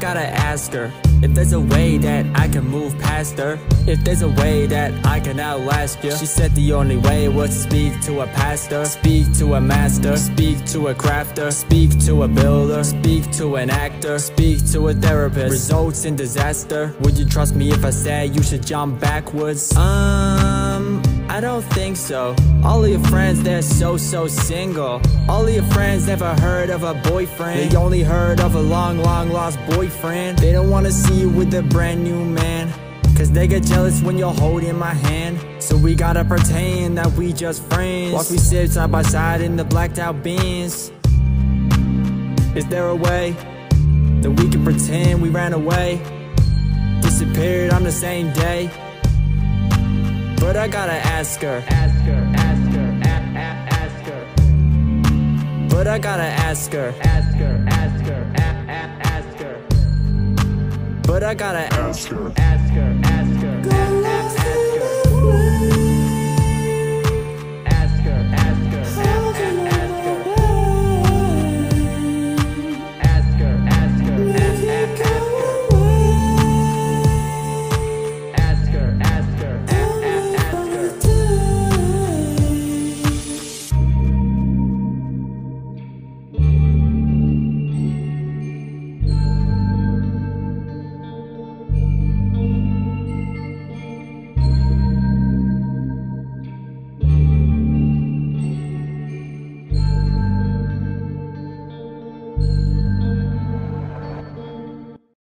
gotta ask her if there's a way that I can move past her. If there's a way that I can outlast you. She said the only way was to speak to a pastor, speak to a master, speak to a crafter, speak to a builder, speak to an actor, speak to a therapist. Results in disaster. Would you trust me if I said you should jump backwards? Um. I don't think so. All of your friends, they're so, so single. All of your friends never heard of a boyfriend. They only heard of a long, long lost boyfriend. They don't wanna see you with a brand new man. Cause they get jealous when you're holding my hand. So we gotta pretend that we just friends. Whilst we sit side by side in the blacked out Benz. Is there a way that we can pretend we ran away? Disappeared on the same day. But I gotta ask her. Ask her, ask her, a- a- ask her. But I gotta ask her. Ask her, ask her, a- a- ask her. But I gotta ask her. Ask her, ask